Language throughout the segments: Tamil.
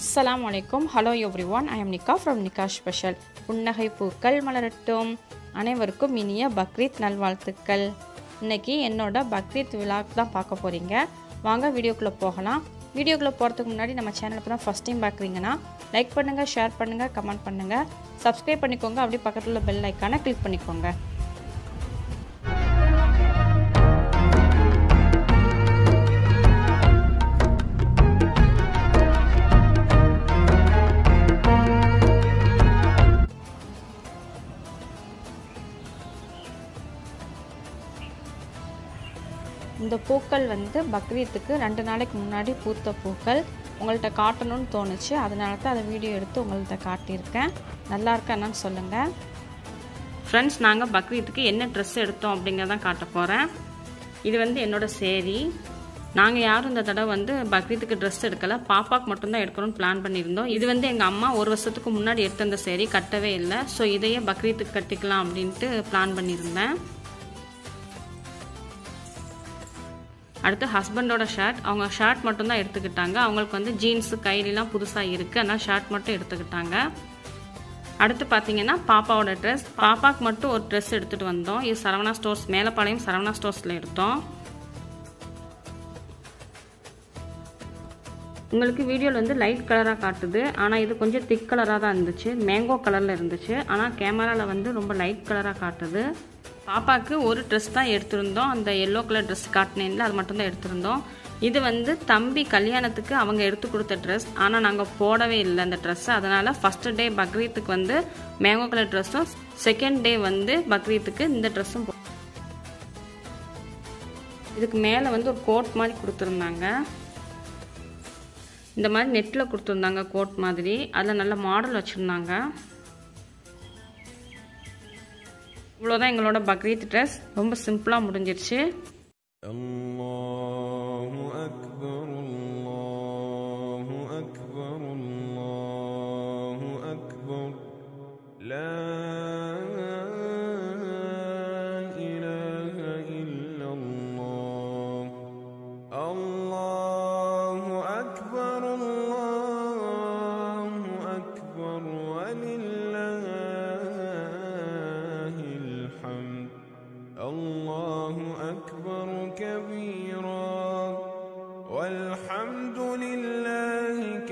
அஸ்லாம் வலைக்கும் hello everyone I am Nikka from Nikka special புன்னகை பூக்கள் மலரட்டும். அனைவருக்கும் இனிய பக்ரீத் நல்வாழ்த்துக்கள். இன்னைக்கு என்னோட பக்ரீத் விழாக்கு தான் பார்க்க போகிறீங்க வாங்க வீடியோக்குள்ளே போகலாம். வீடியோக்குள்ளே போகிறதுக்கு முன்னாடி நம்ம சேனல் இப்போ தான் ஃபஸ்ட் டைம் பார்க்குறீங்கன்னா லைக் பண்ணுங்கள் ஷேர் பண்ணுங்கள் கமெண்ட் பண்ணுங்கள் சப்ஸ்கிரைப் பண்ணிக்கோங்க. அப்படியே பக்கத்தில் உள்ள பெல் ஐக்கானை கிளிக் பண்ணிக்கோங்க. இந்த பூக்கள் வந்து பக்ரீத்துக்கு ரெண்டு நாளைக்கு முன்னாடி பூத்த பூக்கள். உங்கள்கிட்ட காட்டணும்னு தோணுச்சு. அதனால தான் அதை வீடியோ எடுத்து உங்கள்கிட்ட காட்டியிருக்கேன். நல்லா இருக்கா சொல்லுங்கள் ஃப்ரெண்ட்ஸ் நாங்கள் பக்ரீத்துக்கு என்ன ட்ரெஸ் எடுத்தோம் அப்படிங்கிறதான் காட்ட போகிறேன் இது வந்து என்னோடய சேரீ. நாங்கள் யாரும் இந்த தடவை வந்து பக்ரீத்துக்கு ட்ரெஸ் எடுக்கலை. பாப்பாக்கு மட்டும்தான் எடுக்கணும்னு பிளான் பண்ணியிருந்தோம். இது வந்து எங்கள் அம்மா ஒரு வருஷத்துக்கு முன்னாடி எடுத்த அந்த சேரீ கட்டவே இல்லை. ஸோ இதையே பக்ரீத்துக்கு கட்டிக்கலாம் அப்படின்ட்டு பிளான் பண்ணியிருந்தேன். அடுத்து ஹஸ்பண்டோட ஷர்ட் அவங்க ஷர்ட் மட்டும் தான் எடுத்துக்கிட்டாங்க. அவங்களுக்கு வந்து ஜீன்ஸு கைலிலாம் புதுசாக இருக்குது அதனால் ஷர்ட் மட்டும் எடுத்துக்கிட்டாங்க. அடுத்து பார்த்தீங்கன்னா பாப்பாவோட ட்ரெஸ் பாப்பாவுக்கு மட்டும் ஒரு ட்ரெஸ் எடுத்துகிட்டு வந்தோம். இது சரவணா ஸ்டோர்ஸ் மேலப்பாளையம் சரவணா ஸ்டோர்ஸில் எடுத்தோம். உங்களுக்கு வீடியோவில் வந்து லைட் கலராக காட்டுது. ஆனால் இது கொஞ்சம் திக் கலராக தான் இருந்துச்சு. மேங்கோ கலரில் இருந்துச்சு. ஆனால் கேமராவில் வந்து ரொம்ப லைட் கலராக காட்டுது. பாப்பாவுக்கு ஒரு ட்ரெஸ் தான் எடுத்திருந்தோம். அந்த எல்லோ கலர் ட்ரெஸ் காட்டினேன்ல அது மட்டும்தான் எடுத்திருந்தோம். இது வந்து தம்பி கல்யாணத்துக்கு அவங்க எடுத்து கொடுத்த ட்ரெஸ் ஆனால் நாங்கள் போடவே இல்லை அந்த ட்ரெஸ்ஸை அதனால் ஃபஸ்ட்டு டே பக்ரீத்துக்கு வந்து மேங்கோ கலர் ட்ரெஸ்ஸும் செகண்ட் டே வந்து பக்ரீத்துக்கு இந்த ட்ரெஸ்ஸும் போ இதுக்கு மேலே வந்து ஒரு கோட் மாதிரி கொடுத்துருந்தாங்க. இந்த மாதிரி நெட்டில் கொடுத்துருந்தாங்க கோட் மாதிரி. அதில் நல்ல மாடல் வச்சுருந்தாங்க. இவ்வளோதான் எங்களோட பக்ரீத் ட்ரெஸ் ரொம்ப சிம்பிளாக முடிஞ்சிருச்சு.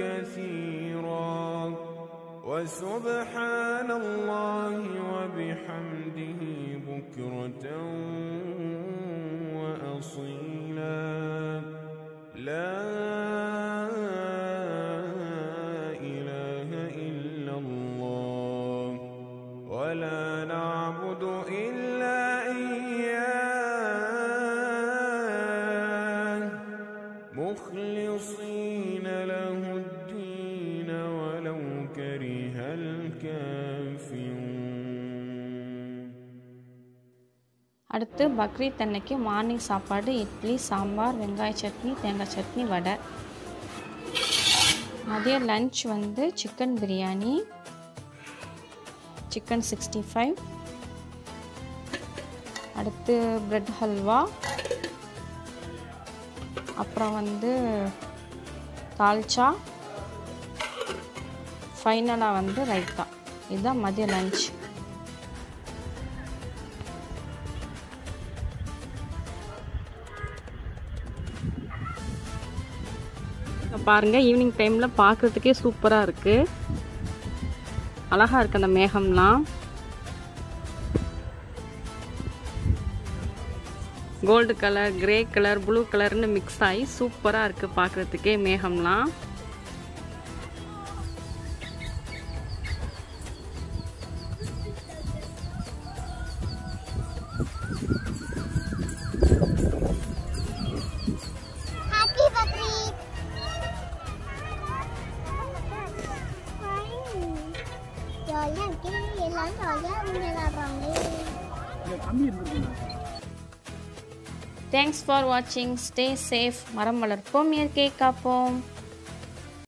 كثيرا. وسبحان الله وبحمده بكرة وأصيلا. مخلصين له الدين ولو كره الكافرون அடுத்து பக்ரீத் அன்னைக்கு மார்னிங் சாப்பாடு இட்லி சாம்பார் வெங்காய சட்னி தேங்காய் சட்னி வடை மதிய லஞ்ச் வந்து chicken biryani chicken sixty five அடுத்து பிரெட் ஹல்வா அப்புறம் வந்து தால்ச்சா ஃபைனலாக வந்து ரைத்தா இதுதான் மதிய லஞ்ச் பாருங்கள் ஈவினிங் டைமில் பார்க்குறதுக்கே சூப்பராக இருக்குது அழகாக இருக்குது அந்த மேகம்லாம். Gold colour grey colour blue கலர்னு மிக்ஸ் ஆகி சூப்பராக இருக்குது பார்க்குறதுக்கே மேகம்லாம் Happy Bakrid! ஜாலியாக இருக்கு எல்லாம் ஜாலியாக விளையாடுறாங்க தேங்க்ஸ் ஃபார் வாட்சிங் ஸ்டே சேஃப் மரம் வளர்ப்போம். இயற்கையை காப்போம்.